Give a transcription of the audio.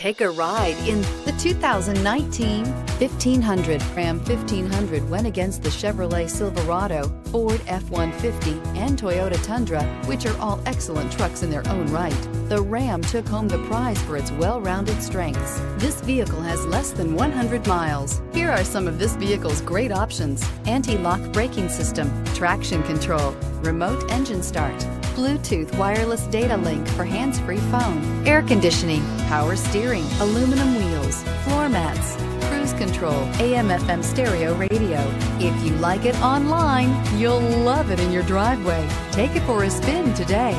Take a ride in the 2019 1500. Ram 1500 went against the Chevrolet Silverado, Ford F-150, and Toyota Tundra, which are all excellent trucks in their own right. The Ram took home the prize for its well-rounded strengths. This vehicle has less than 100 miles. Here are some of this vehicle's great options. Anti-lock braking system, traction control, remote engine start, Bluetooth wireless data link for hands-free phone, air conditioning, power steering, aluminum wheels, floor mats, cruise control, AM FM stereo radio. If you like it online, you'll love it in your driveway. Take it for a spin today.